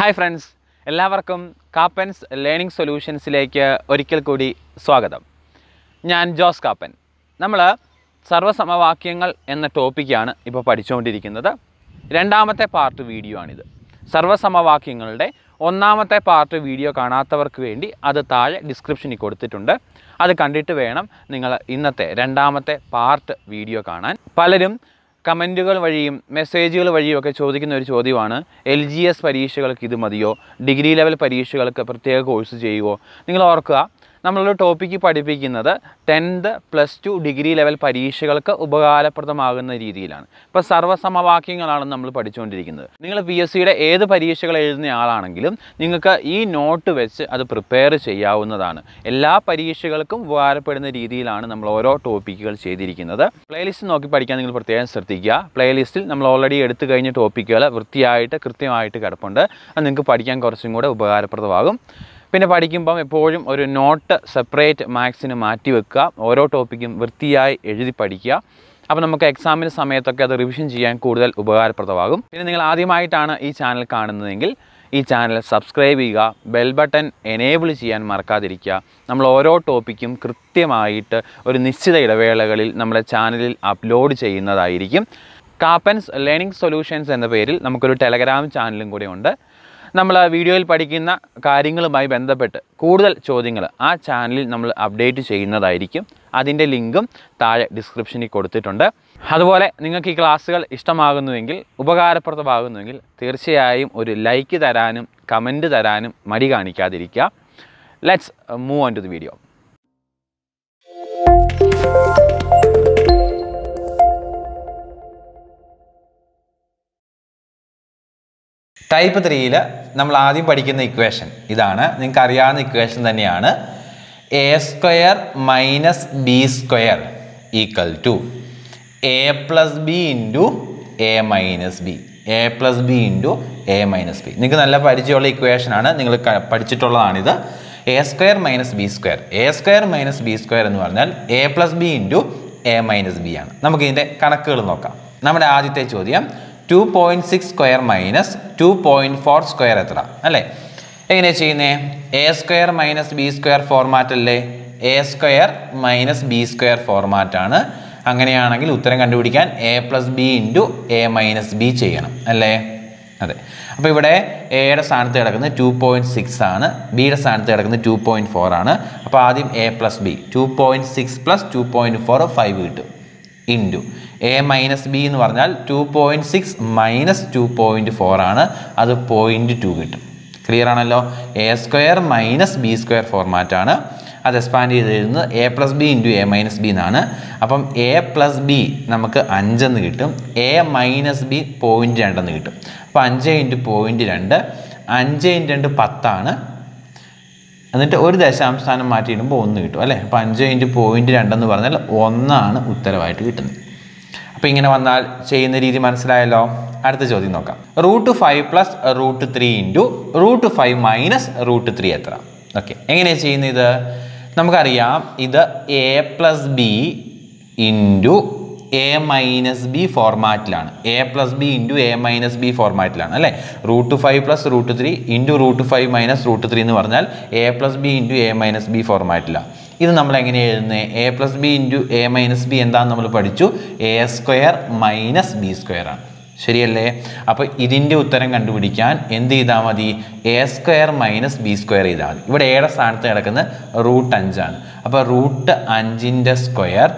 Hi friends എല്ലാവർക്കും Kappan's learning സൊല്യൂഷൻസിലേക്ക് ഒരിക്കൽ കൂടി സ്വാഗതം. ഞാൻ ജോസ് കാപ്പൻ. നമ്മൾ സർവസമവാക്യങ്ങൾ എന്ന ടോപ്പിക്കാണ് ഇപ്പോൾ പഠിച്ചുകൊണ്ടിരിക്കുന്നത്. രണ്ടാമത്തെ പാർട്ട് വീഡിയോ ആണിത്. സർവസമവാക്യങ്ങളുടെ ഒന്നാമത്തെ പാർട്ട് വീഡിയോ കാണാത്തവർക്ക് വേണ്ടി അത് താഴെ ഡിസ്ക്രിപ്ഷനിൽ കൊടുത്തിട്ടുണ്ട്. അത് കണ്ടിട്ട് വേണം നിങ്ങൾ ഇന്നത്തെ രണ്ടാമത്തെ പാർട്ട് വീഡിയോ കാണാൻ. പലരും കമന്റുകൾ വഴിയും മെസ്സേജുകൾ വഴിയും ഒക്കെ ചോദിക്കുന്ന ഒരു ചോദ്യമാണ് എൽ ജി എസ് പരീക്ഷകൾക്ക് ഇത് മതിയോ? ഡിഗ്രി ലെവൽ പരീക്ഷകൾക്ക് പ്രത്യേക കോഴ്സ് ചെയ്യുമോ നിങ്ങൾ ഓർക്കുക നമ്മളൊരു ടോപ്പിക്ക് പഠിപ്പിക്കുന്നത് tenth plus two degree level പരീക്ഷകൾക്ക് ഉപകാരപ്രദമാകുന്ന രീതിയിലാണ്. ഇപ്പോൾ സർവസമവാക്യങ്ങളാണ് നമ്മൾ പഠിച്ചുകൊണ്ടിരിക്കുന്നത്. നിങ്ങൾ പി എസ് സിയുടെ ഏത് പരീക്ഷകൾ എഴുതുന്ന ആളാണെങ്കിലും നിങ്ങൾക്ക് ഈ നോട്ട് വെച്ച് അത് പ്രിപ്പയർ ചെയ്യാവുന്നതാണ്. എല്ലാ പരീക്ഷകൾക്കും ഉപകാരപ്പെടുന്ന രീതിയിലാണ് നമ്മൾ ഓരോ ടോപ്പിക്കുകൾ ചെയ്തിരിക്കുന്നത്. പ്ലേലിസ്റ്റ് നോക്കി പഠിക്കാൻ നിങ്ങൾ പ്രത്യേകം ശ്രദ്ധിക്കുക. പ്ലേലിസ്റ്റിൽ നമ്മൾ ഓൾറെഡി എടുത്തു കഴിഞ്ഞ ടോപ്പിക്കുകൾ വൃത്തിയായിട്ട് കൃത്യമായിട്ട് കിടപ്പുണ്ട്. അത് നിങ്ങൾക്ക് പഠിക്കാൻ കുറച്ചും കൂടെ ഉപകാരപ്രദമാകും. പിന്നെ പഠിക്കുമ്പം എപ്പോഴും ഒരു നോട്ട് സെപ്പറേറ്റ് മാത്സിന് മാറ്റി വെക്കുക ഓരോ ടോപ്പിക്കും വൃത്തിയായി എഴുതി പഠിക്കുക. അപ്പോൾ നമുക്ക് എക്സാമിന് സമയത്തൊക്കെ അത് റിവിഷൻ ചെയ്യാൻ കൂടുതൽ ഉപകാരപ്രദമാകും. പിന്നെ നിങ്ങൾ ആദ്യമായിട്ടാണ് ഈ ചാനൽ കാണുന്നതെങ്കിൽ ഈ ചാനൽ സബ്സ്ക്രൈബ് ചെയ്യുക ബെൽ ബട്ടൺ എനേബിൾ ചെയ്യാൻ മറക്കാതിരിക്കുക. നമ്മൾ ഓരോ ടോപ്പിക്കും കൃത്യമായിട്ട് ഒരു നിശ്ചിത ഇടവേളകളിൽ നമ്മുടെ ചാനലിൽ അപ്ലോഡ് ചെയ്യുന്നതായിരിക്കും. കാപ്പൻസ് ലേണിംഗ് സൊല്യൂഷൻസ് എന്ന പേരിൽ നമുക്കൊരു ടെലഗ്രാം ചാനലും കൂടെ ഉണ്ട്. നമ്മൾ ആ വീഡിയോയിൽ പഠിക്കുന്ന കാര്യങ്ങളുമായി ബന്ധപ്പെട്ട് കൂടുതൽ ചോദ്യങ്ങൾ ആ ചാനലിൽ നമ്മൾ അപ്ഡേറ്റ് ചെയ്യുന്നതായിരിക്കും. അതിന്റെ ലിങ്കും താഴെ ഡിസ്ക്രിപ്ഷനിൽ കൊടുത്തിട്ടുണ്ട്. അതുപോലെ നിങ്ങൾക്ക് ഈ ക്ലാസ്സുകൾ ഇഷ്ടമാകുന്നുവെങ്കിൽ ഉപകാരപ്രദമാകുന്നുവെങ്കിൽ തീർച്ചയായും ഒരു ലൈക്ക് തരാനും കമന്റ് തരാനും മടി കാണിക്കാതിരിക്കുക. Let's move on to the video type ത്രീയിൽ നമ്മൾ ആദ്യം പഠിക്കുന്ന ഇക്വേഷൻ ഇതാണ്. നിങ്ങൾക്ക് അറിയാവുന്ന ഇക്വേഷൻ തന്നെയാണ്. A square minus B square equal to A plus B into A minus B A plus B into A minus B നിങ്ങൾക്ക് നല്ല പരിചയമുള്ള ഇക്വേഷനാണ് നിങ്ങൾ പഠിച്ചിട്ടുള്ളതാണിത്. A square minus B square A square minus B square എന്ന് പറഞ്ഞാൽ A plus B into A minus B ആണ്. നമുക്ക് ഇതിന്റെ കണക്കുകൾ നോക്കാം. നമ്മുടെ ആദ്യത്തെ ചോദ്യം. Two point six square minus two point four square എത്ര അല്ലേ? എങ്ങനെയാണ് ചെയ്യുന്നത് A square minus B square format അല്ലേ? A square minus B square ഫോർമാറ്റാണ് അങ്ങനെയാണെങ്കിൽ ഉത്തരം കണ്ടുപിടിക്കാൻ A plus B into A minus B ചെയ്യണം അല്ലേ? അതെ. അപ്പോൾ ഇവിടെ എയുടെ സ്ഥാനത്ത് കിടക്കുന്നത് ടു പോയിന്റ് സിക്സ് ആണ്. ബിയുടെ സ്ഥാനത്ത് കിടക്കുന്നത് ടു പോയിന്റ് ഫോർ ആണ്. അപ്പോൾ ആദ്യം A plus B two point six plus two point four five കിട്ടും. ഇന്റു എ മൈനസ് ബി എന്ന് പറഞ്ഞാൽ two point six minus two point four ആണ്. അത് പോയിന്റ് ടു കിട്ടും. ക്ലിയർ ആണല്ലോ? A square minus B square ഫോർമാറ്റാണ് അത് എക്സ്പാൻഡ് ചെയ്ത് തരുന്നത് A plus B into A minus B എന്നാണ്. അപ്പം എ പ്ലസ് ബി നമുക്ക് അഞ്ചെന്ന് കിട്ടും. എ മൈനസ് ബി പോയിന്റ് രണ്ടെന്ന് കിട്ടും. അപ്പോൾ അഞ്ച് ഇന്റു പോയിന്റ് രണ്ട് അഞ്ച് ഇന്റു രണ്ട് പത്താണ്. എന്നിട്ട് ഒരു ദശാംശ സ്ഥാനം മാറ്റിയിടുമ്പോൾ ഒന്ന് കിട്ടും അല്ലേ? അപ്പോൾ അഞ്ച് ഇന്റു പോയിന്റ് രണ്ടെന്ന് പറഞ്ഞാൽ ഒന്നാണ് ഉത്തരവായിട്ട് കിട്ടുന്നത്. അപ്പോൾ ഇങ്ങനെ വന്നാൽ ചെയ്യുന്ന രീതി മനസ്സിലായല്ലോ? അടുത്ത ചോദ്യം നോക്കാം. Root five plus root three into root five minus root three എത്ര? ഓക്കെ എങ്ങനെയാണ് ചെയ്യുന്നത്? നമുക്കറിയാം ഇത് A plus B into A minus B ഫോർമാറ്റിലാണ് A plus B into A minus B ഫോർമാറ്റിലാണ് അല്ലേ? Root five plus root three into root five minus root three എന്ന് പറഞ്ഞാൽ A plus B into A minus B ഫോർമാറ്റിലാണ് ഇത് നമ്മൾ എങ്ങനെ എഴുതുന്നത് A plus B into A minus B എന്താണെന്ന് നമ്മൾ പഠിച്ചു. A square minus B square ആണ്. ശരിയല്ലേ? അപ്പോൾ ഇതിന്റെ ഉത്തരം കണ്ടുപിടിക്കാൻ എന്ത് ചെയ്താൽ മതി? A square minus B square ചെയ്താൽ മതി. ഇവിടെ എയുടെ സ്ഥാനത്ത് കിടക്കുന്നത് റൂട്ട് അഞ്ചാണ് അപ്പോൾ റൂട്ട് അഞ്ചിന്റെ സ്ക്വയർ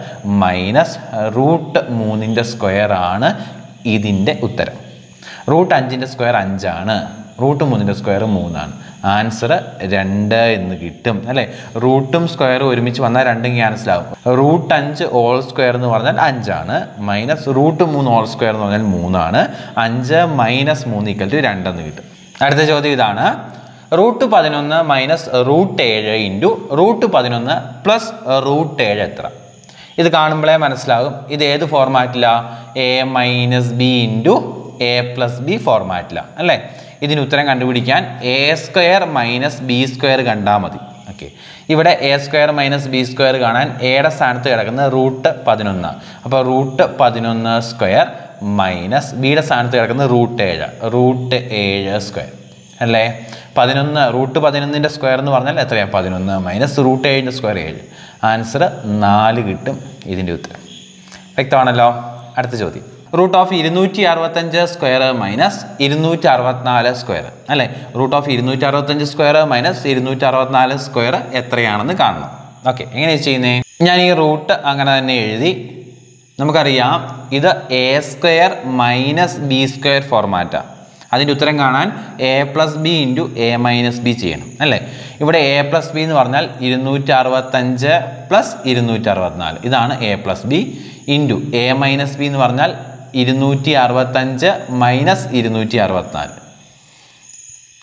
മൈനസ് റൂട്ട് മൂന്നിന്റെ സ്ക്വയർ ആണ് ഇതിന്റെ ഉത്തരം. റൂട്ട് അഞ്ചിന്റെ സ്ക്വയർ അഞ്ചാണ്. റൂട്ട് മൂന്നിന്റെ സ്ക്വയർ മൂന്നാണ്. ആൻസർ രണ്ട് എന്ന് കിട്ടും അല്ലേ? റൂട്ടും സ്ക്വയറും ഒരുമിച്ച് വന്നാൽ രണ്ടും ക്യാൻസൽ ആകും റൂട്ട് അഞ്ച് ഓൾ സ്ക്വയർ എന്ന് പറഞ്ഞാൽ അഞ്ചാണ്. മൈനസ് റൂട്ട് മൂന്ന് ഓൾ സ്ക്വയർ എന്ന് പറഞ്ഞാൽ മൂന്നാണ്. അഞ്ച് മൈനസ് മൂന്ന് ഈക്വൽ ടു രണ്ടെന്ന് കിട്ടും. അടുത്ത ചോദ്യം ഇതാണ്. റൂട്ട് പതിനൊന്ന് മൈനസ് റൂട്ട് ഏഴ് ഇന്റു റൂട്ട് പതിനൊന്ന് പ്ലസ് റൂട്ട് ഏഴ് എത്ര? ഇത് കാണുമ്പോഴേ മനസ്സിലാകും. ഇത് ഏത് ഫോർമാറ്റിലാണ് A minus B into A plus B ഫോർമാറ്റിലാണ് അല്ലേ? ഇതിന് ഉത്തരം കണ്ടുപിടിക്കാൻ A square minus B square കണ്ടാൽ മതി. ഓക്കെ ഇവിടെ A square minus B square കാണാൻ എയുടെ സ്ഥാനത്ത് കിടക്കുന്നത് റൂട്ട് പതിനൊന്ന്. അപ്പോൾ റൂട്ട് പതിനൊന്ന് സ്ക്വയർ മൈനസ് ബിയുടെ സ്ഥാനത്ത് കിടക്കുന്നത് റൂട്ട് ഏഴ്. റൂട്ട് ഏഴ് സ്ക്വയർ അല്ലേ? പതിനൊന്ന് റൂട്ട് പതിനൊന്നിന്റെ സ്ക്വയർ എന്ന് പറഞ്ഞാൽ എത്രയാണ് പതിനൊന്ന് മൈനസ് റൂട്ട് ഏഴിന്റെ സ്ക്വയർ ഏഴ്. ആൻസർ നാല് കിട്ടും ഇതിന്റെ ഉത്തരം. വ്യക്തമാണല്ലോ? അടുത്ത ചോദ്യം. റൂട്ട് ഓഫ് ഇരുന്നൂറ്റി അറുപത്തഞ്ച് സ്ക്വയർ മൈനസ് ഇരുന്നൂറ്റി അറുപത്തിനാല് സ്ക്വയർ അല്ലേ? റൂട്ട് ഓഫ് ഇരുന്നൂറ്റി അറുപത്തഞ്ച് സ്ക്വയർ മൈനസ് ഇരുന്നൂറ്റി അറുപത്തിനാല് സ്ക്വയർ എത്രയാണെന്ന് കാണണം. ഓക്കെ എങ്ങനെയാണ് ചെയ്യുന്നത് ഞാൻ ഈ റൂട്ട് അങ്ങനെ തന്നെ എഴുതി നമുക്കറിയാം ഇത് A square minus B square ഫോർമാറ്റാണ് അതിന്റെ ഉത്തരം കാണാൻ A plus B into A minus B ചെയ്യണം അല്ലേ? ഇവിടെ എ പ്ലസ് ബി എന്ന് പറഞ്ഞാൽ ഇരുന്നൂറ്റി അറുപത്തഞ്ച് പ്ലസ് ഇരുന്നൂറ്റി അറുപത്തിനാല് ഇതാണ് A plus B into A minus B എന്ന് പറഞ്ഞാൽ ഇരുന്നൂറ്റി അറുപത്തഞ്ച് മൈനസ് ഇരുന്നൂറ്റി അറുപത്തിനാല്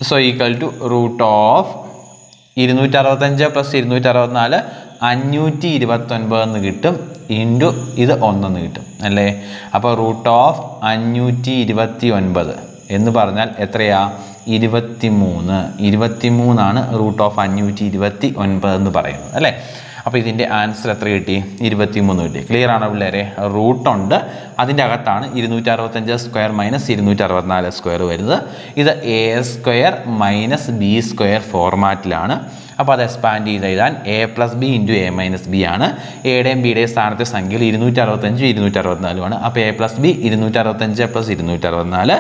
so equal to root of ഇരുന്നൂറ്റി അറുപത്തഞ്ച് പ്ലസ് ഇരുന്നൂറ്റി അറുപത്തിനാല് അഞ്ഞൂറ്റി ഇരുപത്തൊൻപത് എന്ന് കിട്ടും. ഇന്റു ഇത് ഒന്നെന്ന് കിട്ടും അല്ലേ? അപ്പോൾ റൂട്ട് ഓഫ് അഞ്ഞൂറ്റി ഇരുപത്തി ഒൻപത് എന്ന് പറഞ്ഞാൽ എത്രയാ? ഇരുപത്തി മൂന്ന് ഇരുപത്തി മൂന്നാണ് റൂട്ട് ഓഫ് അഞ്ഞൂറ്റി ഇരുപത്തി ഒൻപത് എന്ന് പറയുന്നത് അല്ലേ? അപ്പോൾ ഇതിന്റെ ആൻസർ എത്ര കിട്ടി? ഇരുപത്തി മൂന്ന് കിട്ടി. ക്ലിയർ ആണോ പിള്ളേരെ? റൂട്ടുണ്ട് അതിന്റെ അകത്താണ് ഇരുന്നൂറ്റി അറുപത്തഞ്ച് സ്ക്വയർ മൈനസ് ഇരുന്നൂറ്റി അറുപത്തിനാല് സ്ക്വയർ വരുന്നത്. ഇത് A square minus B square ഫോർമാറ്റിലാണ് അപ്പോൾ അത് എക്സ്പാൻഡ് ചെയ്ത് എഴുതാൻ A plus B into A minus B ആണ്. എയുടെയും ബിയുടെയും സ്ഥാനത്തെ സംഖ്യയിൽ ഇരുന്നൂറ്റി അറുപത്തഞ്ചും ഇരുന്നൂറ്റി അറുപത്തിനാലുമാണ് അപ്പോൾ എ പ്ലസ് ബി ഇരുന്നൂറ്റി അറുപത്തഞ്ച് പ്ലസ് ഇരുന്നൂറ്റി അറുപത്തിനാല്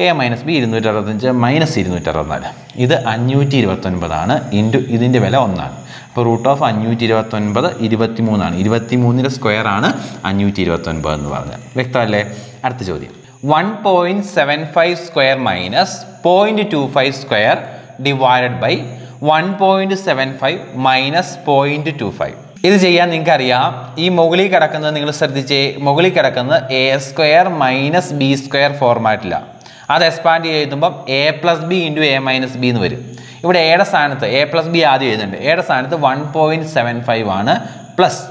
എ മൈനസ് ബി ഇരുന്നൂറ്റി അറുപത്തഞ്ച് മൈനസ് ഇരുന്നൂറ്റി അറുപത്തിനാല് ഇത് അഞ്ഞൂറ്റി ഇരുപത്തൊൻപതാണ് ഇന്റു ഇതിന്റെ വില ഒന്നാണ്. അപ്പോൾ റൂട്ട് ഓഫ് അഞ്ഞൂറ്റി ഇരുപത്തൊൻപത് ഇരുപത്തി മൂന്നാണ് ഇരുപത്തി മൂന്നിന്റെ സ്ക്വയർ ആണ് അഞ്ഞൂറ്റി ഇരുപത്തൊൻപത് എന്ന് പറഞ്ഞത്. വ്യക്തമല്ലേ? അടുത്ത ചോദ്യം. One point seven five square minus point two five square divided by one point seven five minus point two five ഇത് ചെയ്യാൻ നിങ്ങൾക്ക് അറിയാം ഈ മുകളിൽ കിടക്കുന്നത് നിങ്ങൾ ശ്രദ്ധിച്ചേ മുകളിൽ കിടക്കുന്നത് A square minus B square ഫോർമാറ്റിലാണ് അത് expand ചെയ്തുമ്പം A plus B into A minus B എന്ന് വരും. ഇവിടെ എയുടെ സ്ഥാനത്ത് എ പ്ലസ് ബി ആദ്യം എഴുതുന്നുണ്ട് എയുടെ സ്ഥാനത്ത് വൺ പോയിന്റ് സെവൻ ഫൈവ് ആണ് പ്ലസ്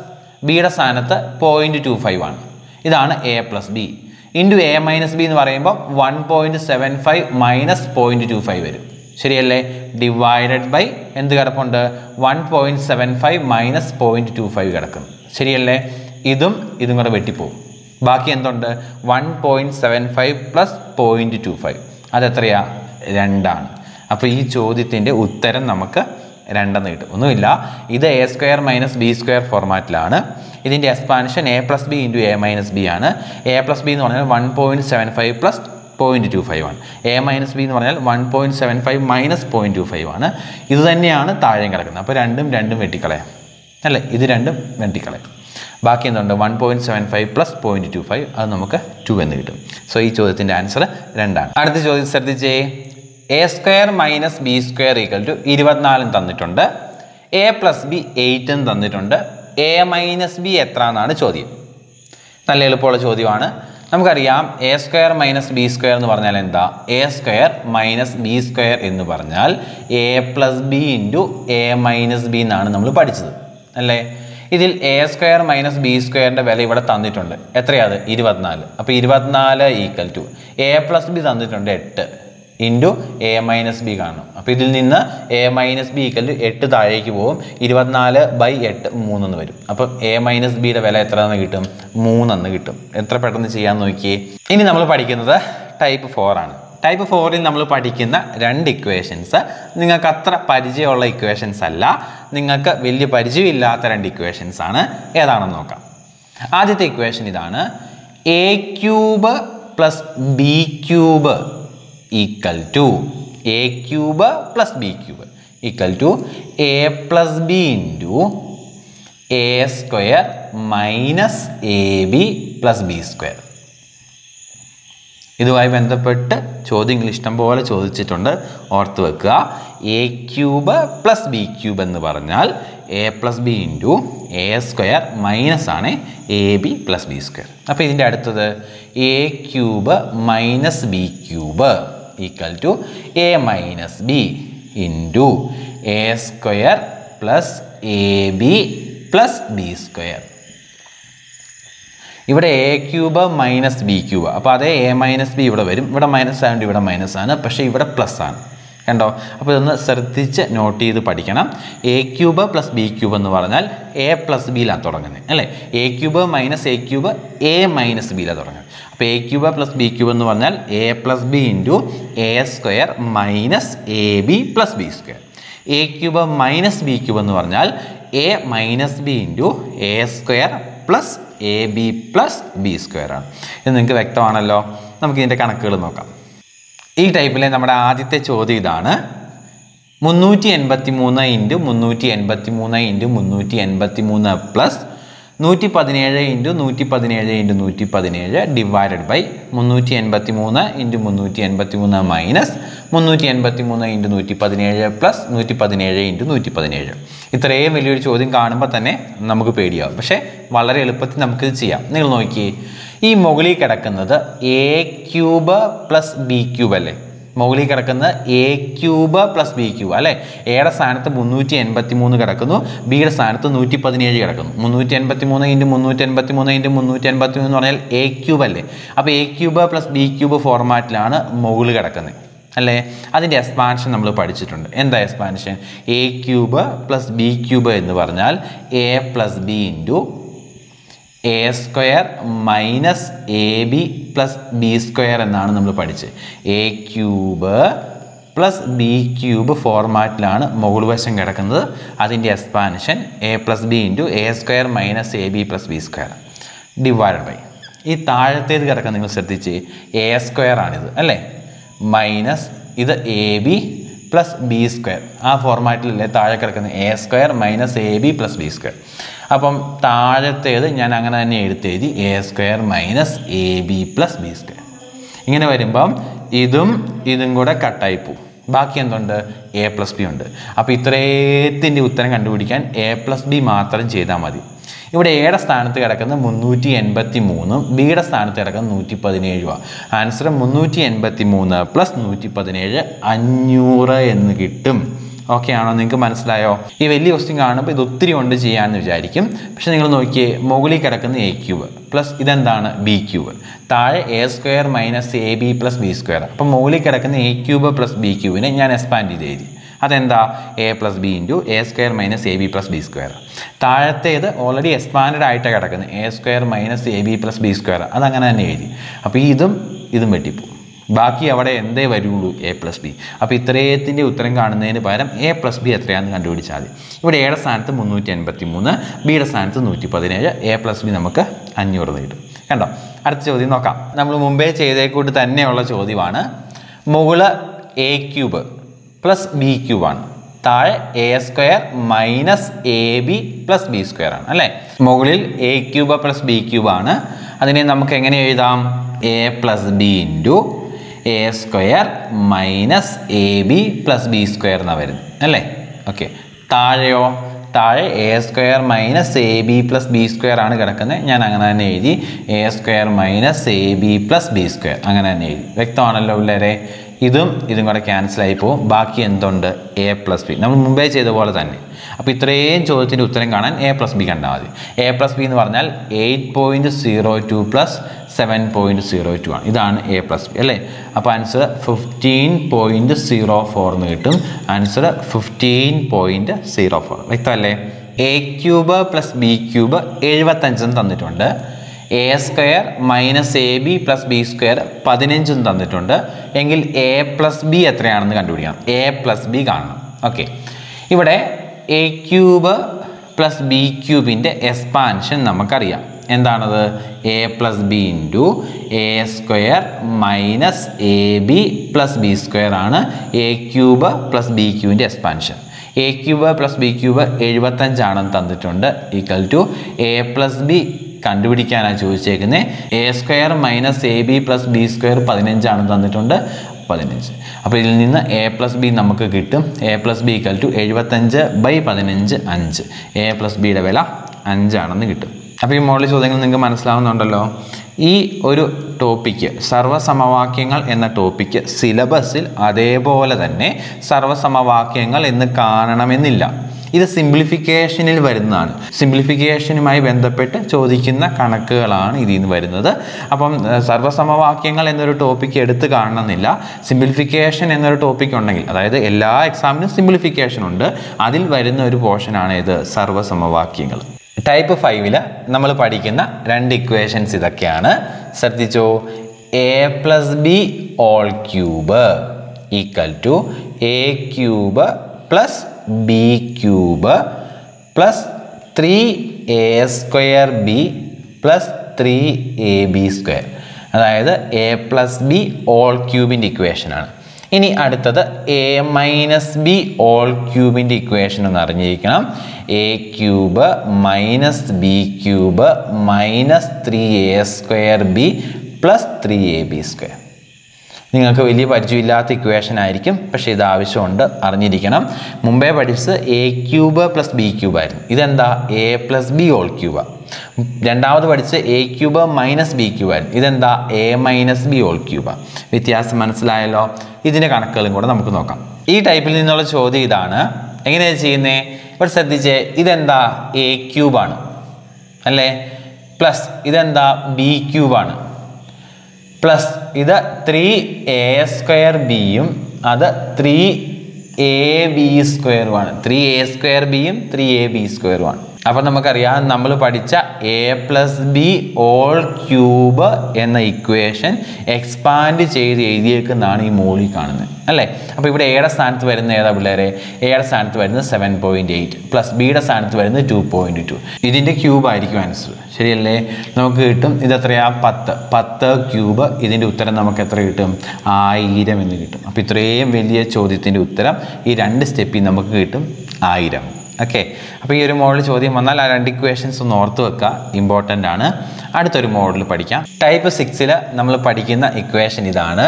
ബിയുടെ സ്ഥാനത്ത് പോയിന്റ് ടു ഫൈവ് ആണ്. ഇതാണ് A plus B into A minus B എന്ന് പറയുമ്പോൾ one point seven five minus point two five വരും. ശരിയല്ലേ? ഡിവൈഡഡ് ബൈ എന്ത് കിടപ്പുണ്ട്? One point seven five minus point two five കിടക്കും. ശരിയല്ലേ? ഇതും ഇതും കൂടെ വെട്ടിപ്പോവും. ബാക്കി എന്തുണ്ട്? One point seven five plus point two five അതെത്രയാ? രണ്ടാണ്. അപ്പോൾ ഈ ചോദ്യത്തിന്റെ ഉത്തരം നമുക്ക് രണ്ടെന്ന് കിട്ടും. ഒന്നുമില്ല. ഇത് A square minus B square ഫോർമാറ്റിലാണ് ഇതിന്റെ expansion A plus B into A minus B ആണ്. എ പ്ലസ് ബി എന്ന് പറഞ്ഞാൽ one point seven five plus point two five ആണ് എ മൈനസ് ബി എന്ന് പറഞ്ഞാൽ one point seven five minus point two five ആണ്. ഇത് തന്നെയാണ് താഴെ കിടക്കുന്നത്. അപ്പോൾ രണ്ടും രണ്ടും വെട്ടിക്കളയാം. അല്ലേ? ഇത് രണ്ടും വെട്ടിക്കളയാം. ബാക്കി എന്തുണ്ട്? One point seven five plus point two five അത് നമുക്ക് ടു എന്ന് കിട്ടും. സോ ഈ ചോദ്യത്തിന്റെ ആൻസർ രണ്ടാണ്. അടുത്ത ചോദ്യം ശ്രദ്ധിച്ചേ. A square minus B square equal to ഇരുപത്തിനാലും തന്നിട്ടുണ്ട്. എ പ്ലസ് ബി എയ്റ്റും തന്നിട്ടുണ്ട്. എ മൈനസ് ബി എത്ര എന്നാണ് ചോദ്യം. നല്ല എളുപ്പമുള്ള ചോദ്യമാണ്. നമുക്കറിയാം A square minus B square എന്ന് പറഞ്ഞാൽ എന്താ? A square minus B square എന്ന് പറഞ്ഞാൽ A plus B into A minus B എന്നാണ് നമ്മൾ പഠിച്ചത്. അല്ലേ? ഇതിൽ എ സ്ക്വയർ മൈനസ് ബി സ്ക്വയറിന്റെ വില ഇവിടെ തന്നിട്ടുണ്ട്. എത്രയാണ് ഇരുപത്തിനാല്. അപ്പോൾ ഇരുപത്തിനാല് equal to A plus B തന്നിട്ടുണ്ട് എട്ട്. ഇന്റു എ മൈനസ് ബി കാണും. അപ്പോൾ ഇതിൽ നിന്ന് എ മൈനസ് ബി ടു എട്ട് താഴേക്ക് പോകും. ഇരുപത്തിനാല് ബൈ എട്ട് മൂന്നെന്ന് വരും. അപ്പം എ മൈനസ് ബിയുടെ വില എത്ര എന്ന് കിട്ടും? മൂന്നെന്ന് കിട്ടും. എത്ര പെട്ടെന്ന് ചെയ്യാൻ നോക്കിയേ? ഇനി നമ്മൾ പഠിക്കുന്നത് ടൈപ്പ് ഫോർ ആണ്. ടൈപ്പ് ഫോറിൽ നമ്മൾ പഠിക്കുന്ന രണ്ട് ഇക്വേഷൻസ് നിങ്ങൾക്ക് അത്ര പരിചയമുള്ള ഇക്വേഷൻസ് അല്ല. നിങ്ങൾക്ക് വലിയ പരിചയമില്ലാത്ത രണ്ട് ഇക്വേഷൻസ് ആണ്. ഏതാണെന്ന് നോക്കാം. ആദ്യത്തെ ഇക്വേഷൻ ഇതാണ്. A cube plus B cube equal to A cube plus B cube equal to A plus B into A square minus A B plus B square ഇതുമായി ബന്ധപ്പെട്ട് ചോദ്യങ്ങൾ ഇഷ്ടം പോലെ ചോദിച്ചിട്ടുണ്ട്. ഓർത്ത് വെക്കുക. A cube plus B cube എന്ന് പറഞ്ഞാൽ A plus B into A square minus ആണ് A B plus B square അപ്പോൾ ഇതിന്റെ അടുത്തത് A cube minus B cube equal to A minus B into A square plus A B plus B square ഇവിടെ A cube minus B cube അപ്പോൾ അതേ A minus B ഇവിടെ വരും. ഇവിടെ minus ആയതുകൊണ്ട് ഇവിടെ മൈനസ് ആണ്. പക്ഷേ ഇവിടെ പ്ലസ് ആണ്. കണ്ടോ? അപ്പോൾ ഇതൊന്ന് ശ്രദ്ധിച്ച് നോട്ട് ചെയ്ത് പഠിക്കണം. A cube plus B cube എന്ന് പറഞ്ഞാൽ എ പ്ലസ് ബിയിലാണ് തുടങ്ങുന്നത് അല്ലേ? A cube minus A cube A minus ബിയിലാണ് തുടങ്ങുന്നത്. അപ്പോൾ A cube plus B cube എന്ന് പറഞ്ഞാൽ A plus B into A square minus A B plus B square A cube minus B cube എന്ന് പറഞ്ഞാൽ A minus B into A square plus A B plus B square ആണ്. ഇത് നിങ്ങൾക്ക് വ്യക്തമാണല്ലോ? നമുക്ക് ഇതിന്റെ കണക്കുകൾ നോക്കാം. ഈ ടൈപ്പിലെ നമ്മുടെ ആദ്യത്തെ ചോദ്യം ഇതാണ്. മുന്നൂറ്റി എൺപത്തി മൂന്ന് ഇന്റു മുന്നൂറ്റി എൺപത്തി മൂന്ന് ഇന്റു മുന്നൂറ്റി എൺപത്തി മൂന്ന് പ്ലസ് നൂറ്റി പതിനേഴ് ഇന്റു നൂറ്റി പതിനേഴ് ഇന്റു നൂറ്റി പതിനേഴ് ഡിവൈഡഡ് ബൈ മുന്നൂറ്റി എൺപത്തി മൂന്ന് ഇന്റു മുന്നൂറ്റി എൺപത്തി മൂന്ന് മൈനസ് മുന്നൂറ്റി എൺപത്തി മൂന്ന് ഇന്റു നൂറ്റി പതിനേഴ് പ്ലസ് നൂറ്റി പതിനേഴ് ഇന്റു നൂറ്റി പതിനേഴ് ഇത്രയും വലിയൊരു ചോദ്യം കാണുമ്പോൾ തന്നെ നമുക്ക് പേടിയാവും. പക്ഷേ വളരെ എളുപ്പത്തിൽ നമുക്കിത് ചെയ്യാം. നിങ്ങൾ നോക്കിയേ. ഈ മുകളിൽ കിടക്കുന്നത് A cube plus B cube അല്ലേ? മുകളിൽ കിടക്കുന്നത് A cube plus B cube അല്ലേ? എയുടെ സ്ഥാനത്ത് മുന്നൂറ്റി എൺപത്തി മൂന്ന് കിടക്കുന്നു ബിയുടെ സ്ഥാനത്ത് നൂറ്റി പതിനേഴ് കിടക്കുന്നു. മുന്നൂറ്റി എൺപത്തി മൂന്ന് ഇന്റു മുന്നൂറ്റി എൺപത്തി മൂന്ന് ഇന്റു മുന്നൂറ്റി എൺപത്തി മൂന്ന് പറഞ്ഞാൽ എ ക്യൂബ് അല്ലേ? അപ്പോൾ A cube plus B cube format മുകളിൽ കിടക്കുന്നത്. അല്ലേ? അതിന്റെ എക്സ്പാൻഷൻ നമ്മൾ പഠിച്ചിട്ടുണ്ട്. എന്താ expansion A cube plus B cube എന്ന് പറഞ്ഞാൽ A plus B into A square minus A B plus B square എന്നാണ് നമ്മൾ പഠിച്ചത്. A cube plus B cube format മുകൾ വശം കിടക്കുന്നത്. അതിന്റെ expansion A plus B into A square minus A B plus B square divide by ഈ താഴത്തേത് കിടക്കാൻ നിങ്ങൾ ശ്രദ്ധിച്ച് എ സ്ക്വയർ ആണിത് അല്ലേ? മൈനസ് ഇത് A B plus B square ആ ഫോർമാറ്റിലല്ലേ താഴെ കിടക്കുന്നത് A square minus A B plus B square അപ്പം താഴത്തേത് ഞാൻ അങ്ങനെ തന്നെ എടുത്തെഴുതി A square minus A B plus B square ഇങ്ങനെ വരുമ്പം ഇതും ഇതും കൂടെ കട്ടായി പോവും. ബാക്കി എന്തുണ്ട്? എ പ്ലസ് ബി ഉണ്ട്. അപ്പോൾ ഇത്രയത്തിന്റെ ഉത്തരം കണ്ടുപിടിക്കാൻ എ പ്ലസ് ബി മാത്രം ചെയ്താൽ മതി. ഇവിടെ എയുടെ സ്ഥാനത്ത് കിടക്കുന്നത് മുന്നൂറ്റി എൺപത്തി മൂന്നും ബിയുടെ സ്ഥാനത്ത് കിടക്കുന്ന നൂറ്റി പതിനേഴുമാണ് ആൻസർ മുന്നൂറ്റി എൺപത്തി മൂന്ന് പ്ലസ് നൂറ്റി പതിനേഴ് അഞ്ഞൂറ് എന്ന് കിട്ടും. ഓക്കെ ആണോ നിങ്ങൾക്ക് മനസ്സിലായോ? ഈ വലിയ ക്വസ്റ്റ്യൻ കാണുമ്പോൾ ഇത് ഒത്തിരി ഉണ്ട് ചെയ്യാമെന്ന് വിചാരിക്കും. പക്ഷെ നിങ്ങൾ നോക്കിയേ മുകളിൽ കിടക്കുന്ന എ ക്യൂബ് പ്ലസ് ഇതെന്താണ്? ബി ക്യൂബ് താഴെ A square minus A B plus B square അപ്പം മുകളിൽ കിടക്കുന്ന എ ക്യൂബ് പ്ലസ് ബി ക്യൂബിനെ ഞാൻ എക്സ്പാൻഡ് ചെയ്ത് എഴുതി. അതെന്താ? A plus B into A square minus A B plus B square താഴത്തേത് already expand ആയിട്ടാണ് കിടക്കുന്നത്. A square minus A B plus B square അതങ്ങനെ തന്നെ എഴുതി. അപ്പോൾ ഇതും ഇതും വെട്ടിപ്പോവും. ബാക്കി അവിടെ എന്തേ വരുള്ളൂ? എ പ്ലസ് ബി അപ്പോൾ ഇത്രയത്തിന്റെ ഉത്തരം കാണുന്നതിന് പകരം എ പ്ലസ് ബി എത്രയാണെന്ന് കണ്ടുപിടിച്ചാൽ മതി. ഇവിടെ എയുടെ സ്ഥാനത്ത് മുന്നൂറ്റി എൺപത്തി മൂന്ന് ബിയുടെ സ്ഥാനത്ത് നൂറ്റി പതിനേഴ് എ പ്ലസ് ബി നമുക്ക് അഞ്ഞൂറ് കിട്ടും കണ്ടോ? അടുത്ത ചോദ്യം നോക്കാം. നമ്മൾ മുമ്പേ ചെയ്തേക്കൂട്ട് തന്നെയുള്ള ചോദ്യമാണ്. മുകൾ എ ക്യൂബ് പ്ലസ് ബി ക്യൂബാണ് താഴെ A square minus A B plus B square ആണ് അല്ലേ? മുകളിൽ എ ക്യൂബ് പ്ലസ് ബി ക്യൂബാണ് അതിനെ നമുക്ക് എങ്ങനെ എഴുതാം? A plus B into A square minus A B plus B square എന്നാണ് വരുന്നത് അല്ലേ? ഓക്കെ. താഴെയോ? താഴെ A square minus A B plus B square ആണ് കിടക്കുന്നത്. ഞാൻ അങ്ങനെ തന്നെ എഴുതി. A square minus A B plus B square. അങ്ങനെ തന്നെ എഴുതി. വ്യക്തമാണല്ലോ പിള്ളേരെ? ഇതും ഇതും കൂടെ ക്യാൻസൽ ആയി പോകും ബാക്കി എന്തുണ്ട്? A plus B. നമ്മൾ മുമ്പേ ചെയ്ത പോലെ തന്നെ. അപ്പോൾ ഇത്രയും ചോദ്യത്തിന്റെ ഉത്തരം കാണാൻ എ പ്ലസ് ബി കണ്ടാൽ മതി. എ പ്ലസ് ബി എന്ന് പറഞ്ഞാൽ eight point zero two plus seven point zero two ആണ്. ഇതാണ് എ പ്ലസ് ബി അല്ലേ? അപ്പോൾ answer fifteen point zero four എന്ന് കിട്ടും. Answer fifteen point zero four വ്യക്തമല്ലേ? A cube plus B cube എഴുപത്തഞ്ചെന്ന് തന്നിട്ടുണ്ട്. A square minus A B plus B square പതിനഞ്ചും തന്നിട്ടുണ്ട്. എങ്കിൽ എ പ്ലസ് ബി എത്രയാണെന്ന് കണ്ടുപിടിക്കണം എ പ്ലസ് ബി കാണണം. ഓക്കെ ഇവിടെ എ ക്യൂബ് പ്ലസ് ബി ക്യൂബിന്റെ എക്സ്പാൻഷൻ നമുക്കറിയാം. എന്താണത്? A plus B into A square minus A B plus B square ആണ് A cube plus B ക്യൂവിന്റെ expansion A cube plus B cube എഴുപത്തഞ്ചാണെന്ന് തന്നിട്ടുണ്ട്. Equal to A plus B കണ്ടുപിടിക്കാനാണ് ചോദിച്ചേക്കുന്നത് A square minus A B plus B square പതിനഞ്ചാണ് തന്നിട്ടുണ്ട്. പതിനഞ്ച്. അപ്പോൾ ഇതിൽ നിന്ന് A plus B നമുക്ക് കിട്ടും. A plus B equal to എഴുപത്തഞ്ച് by പതിനഞ്ച് അഞ്ച്. എ പ്ലസ് ബിയുടെ വില അഞ്ചാണെന്ന് കിട്ടും. അപ്പോൾ ഈ മോഡൽ ചോദ്യങ്ങൾ നിങ്ങൾക്ക് മനസ്സിലാവുന്നുണ്ടല്ലോ. ഈ ഒരു ടോപ്പിക്ക് സർവസമവാക്യങ്ങൾ എന്ന ടോപ്പിക്ക് സിലബസിൽ അതേപോലെ തന്നെ സർവസമവാക്യങ്ങൾ എന്ന് കാണണമെന്നില്ല. ഇത് സിംപ്ലിഫിക്കേഷനിൽ വരുന്നതാണ്. സിംപ്ലിഫിക്കേഷനുമായി ബന്ധപ്പെട്ട് ചോദിക്കുന്ന കണക്കുകളാണ് ഇതിൽ നിന്ന് വരുന്നത്. അപ്പം സർവസമവാക്യങ്ങൾ എന്നൊരു ടോപ്പിക്ക് എടുത്ത് കാണണമെന്നില്ല. സിംപ്ലിഫിക്കേഷൻ എന്നൊരു ടോപ്പിക് ഉണ്ടെങ്കിൽ അതായത് എല്ലാ എക്സാമിനും സിംപ്ലിഫിക്കേഷൻ ഉണ്ട്. അതിൽ വരുന്ന ഒരു പോർഷനാണ് ഇത് സർവസമവാക്യങ്ങൾ ടൈപ്പ് ഫൈവിൽ നമ്മൾ പഠിക്കുന്ന രണ്ട് ഇക്വേഷൻസ് ഇതൊക്കെയാണ്. ശ്രദ്ധിച്ചോ? A plus B whole cube equal to A cube plus B cube plus three A square B plus three A B square അതായത് എ പ്ലസ് ബി ഓൾ ക്യൂബിന്റെ ഇക്വേഷനാണ് ഇനി അടുത്തത് എ മൈനസ് ബി ഓൾ ക്യൂബിന്റെ equation എന്ന് അറിഞ്ഞിരിക്കണം. A cube minus B cube minus three A square B plus three A B square നിങ്ങൾക്ക് വലിയ പരിചയമില്ലാത്ത ഇക്വേഷൻ ആയിരിക്കും പക്ഷേ ഇത് ആവശ്യമുണ്ട് അറിഞ്ഞിരിക്കണം. മുമ്പേ പഠിച്ചത് A cube plus B cube ആയിരുന്നു. ഇതെന്താ? A plus B whole cube രണ്ടാമത് പഠിച്ച് A cube minus B cube ആയിരുന്നു. ഇതെന്താ? A minus B whole cube വ്യത്യാസം മനസ്സിലായല്ലോ? ഇതിന്റെ കണക്കുകളും കൂടെ നമുക്ക് നോക്കാം. ഈ ടൈപ്പിൽ നിന്നുള്ള ചോദ്യം ഇതാണ്. എങ്ങനെയാണ് ചെയ്യുന്നത് ഇവിടെ ശ്രദ്ധിച്ചേ ഇതെന്താ? എ ക്യൂബാണ് അല്ലേ? പ്ലസ് ഇതെന്താ? ബി ക്യൂബാണ് പ്ലസ് ഇത് ത്രീ എ സ്ക്വയർ ബിയും അത് ത്രീ എ ബി സ്ക്വയറുമാണ് ത്രീ എ സ്ക്വയർ ബിയും ത്രീ എ ബി സ്ക്വയറുമാണ് അപ്പം നമുക്കറിയാം നമ്മൾ പഠിച്ച A plus B whole cube എന്ന ഇക്വേഷൻ എക്സ്പാൻഡ് ചെയ്ത് എഴുതിയേക്കുന്നതാണ് ഈ മോളി കാണുന്നത്. അല്ലേ? അപ്പോൾ ഇവിടെ എയുടെ സ്ഥാനത്ത് വരുന്ന ഏതാ പിള്ളേരെ? എയുടെ സ്ഥാനത്ത് വരുന്നത് സെവൻ പോയിന്റ് എയ്റ്റ് പ്ലസ് ബിയുടെ സ്ഥാനത്ത് വരുന്നത് ടു പോയിന്റ് ടു ഇതിന്റെ ക്യൂബ് ആയിരിക്കും ആൻസർ ശരിയല്ലേ? നമുക്ക് കിട്ടും ഇത് എത്രയാ? പത്ത്. പത്ത് ക്യൂബ് ഇതിന്റെ ഉത്തരം നമുക്ക് എത്ര കിട്ടും? ആയിരം എന്ന് കിട്ടും. അപ്പോൾ ഇത്രയും വലിയ ചോദ്യത്തിന്റെ ഉത്തരം ഈ രണ്ട് സ്റ്റെപ്പിൽ നമുക്ക് കിട്ടും ആയിരം. ഓക്കെ അപ്പോൾ ഈ ഒരു മോഡൽ ചോദ്യം വന്നാൽ ആ രണ്ട് ഇക്വേഷൻസ് ഒന്ന് ഓർത്ത് വെക്കുക ഇമ്പോർട്ടന്റ് ആണ്. അടുത്തൊരു മോഡൽ പഠിക്കാം. ടൈപ്പ് സിക്സിൽ നമ്മൾ പഠിക്കുന്ന ഇക്വേഷൻ ഇതാണ്.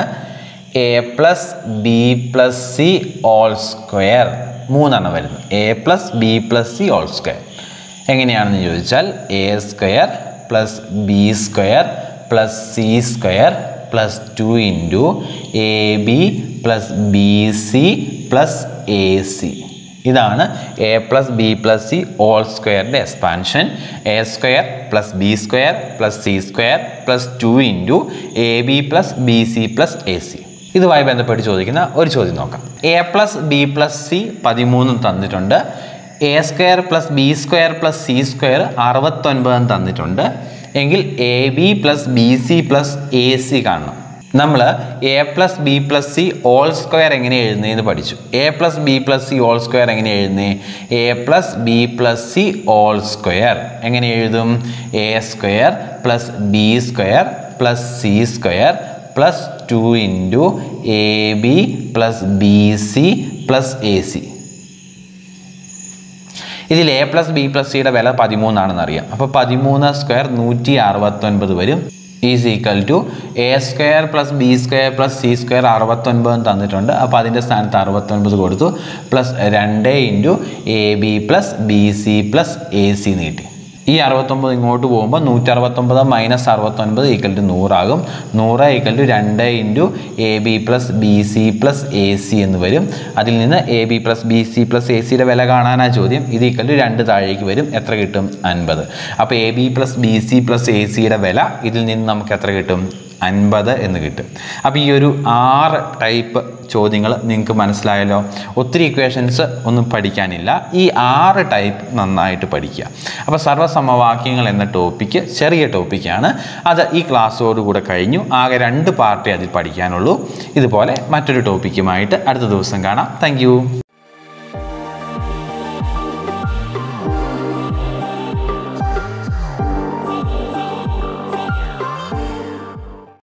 A plus B plus C whole square മൂന്നെണ്ണം വരുന്നത് A plus B plus C whole square എങ്ങനെയാണെന്ന് ചോദിച്ചാൽ A square plus B square plus C square plus two into A B plus B C plus A C ഇതാണ് A plus B plus C whole സ്ക്വയറിന്റെ expansion A square plus B square plus C square plus two into A B plus B C plus A C ഇതുമായി ബന്ധപ്പെട്ട് ചോദിക്കുന്ന ഒരു ചോദ്യം നോക്കാം. A plus B plus C പതിമൂന്നും തന്നിട്ടുണ്ട്. A square plus B square plus C square അറുപത്തൊൻപതും തന്നിട്ടുണ്ട്. എങ്കിൽ A B plus B C plus A C കാണണം. നമ്മൾ A plus B plus C whole square എങ്ങനെ എഴുതുന്നതെന്ന് പഠിച്ചു. A plus B plus C whole square എങ്ങനെ എഴുതുന്നത് A plus B plus C whole square എങ്ങനെ എഴുതും? A square plus B square plus C square plus two into A B plus B C plus A C ഇതിൽ A plus B plus സിയുടെ വില പതിമൂന്നാണെന്ന് അറിയാം അപ്പോൾ പതിമൂന്ന് സ്ക്വയർ നൂറ്റി അറുപത്തൊൻപത് വരും. Is equal to A square plus B square plus C square അറുപത്തൊൻപത് തന്നിട്ടുണ്ട്. അപ്പോൾ അതിന്റെ സ്ഥാനത്ത് അറുപത്തൊൻപത് കൊടുത്തു. പ്ലസ് രണ്ട് into A B plus B C plus A C നീട്ടി ഈ അറുപത്തൊമ്പത് ഇങ്ങോട്ട് പോകുമ്പോൾ നൂറ്റി അറുപത്തൊമ്പത് മൈനസ് അറുപത്തൊൻപത് ഈക്വൽ ടു നൂറാകും നൂറ് ഈക്വൽ ടു രണ്ട് into A B plus B C plus A C എന്ന് വരും. അതിൽ നിന്ന് A B plus B C plus A സിയുടെ വില കാണാനാ ചോദ്യം. ഇത് ഈക്വൽ ടു രണ്ട് താഴേക്ക് വരും. എത്ര കിട്ടും? അൻപത്. അപ്പോൾ A B plus B C plus A സിയുടെ വില ഇതിൽ നിന്ന് നമുക്ക് എത്ര കിട്ടും? അൻപത് എന്ന് കിട്ടും. അപ്പോൾ ഈ ഒരു ആറ് ടൈപ്പ് ചോദ്യങ്ങൾ നിങ്ങൾക്ക് മനസ്സിലായല്ലോ? ഒത്തിരി ഇക്വേഷൻസ് ഒന്നും പഠിക്കാനില്ല. ഈ ആറ് ടൈപ്പ് നന്നായിട്ട് പഠിക്കുക. അപ്പോൾ സർവസമവാക്യങ്ങൾ എന്ന ടോപ്പിക്ക് ചെറിയ ടോപ്പിക്കാണ് അത് ഈ ക്ലാസ്സോടുകൂടെ കഴിഞ്ഞു. ആകെ രണ്ട് പാർട്ടി അതിൽ പഠിക്കാനുള്ളൂ. ഇതുപോലെ മറ്റൊരു ടോപ്പിക്കുമായിട്ട് അടുത്ത ദിവസം കാണാം. താങ്ക്